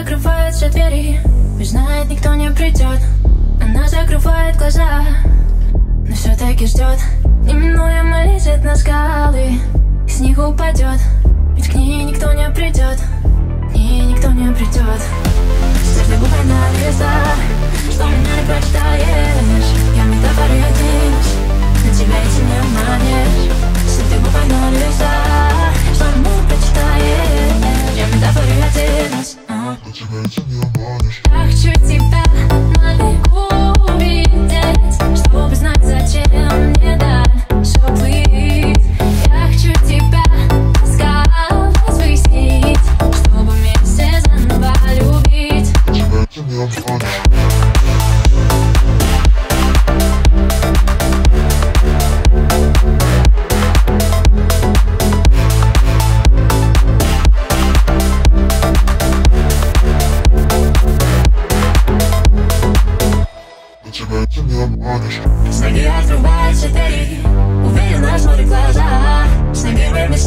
открывает все двери. Ведь знает, никто не придет. Она закрывает глаза Но все-таки ждет Неминуемо лезет на скалы с них упадет Ведь к ней никто не придет хочу тебя на видеть Чтобы знать, зачем обманешь С ноги отрубаются двери Уверенно смотрит глаза. С ноги мы с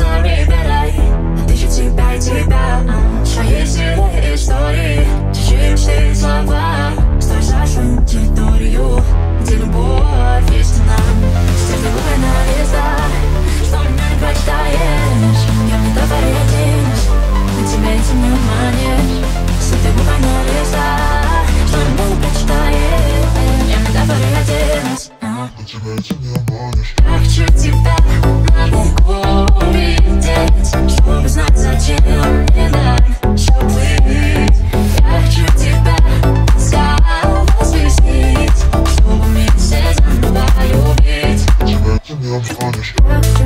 тебя этим не обманешь Я хочу тебя на берегу видеть Чтобы знать, зачем мне плыть Я хочу тебя ласково свистеть Чтобы вместе заново любить На тебя этим не обманешь Я